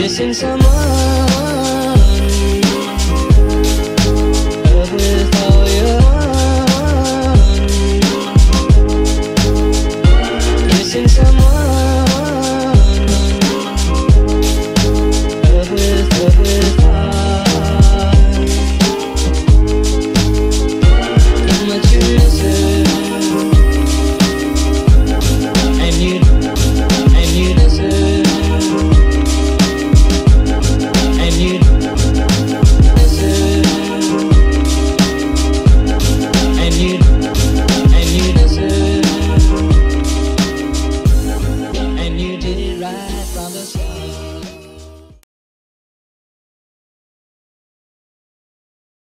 missing someone just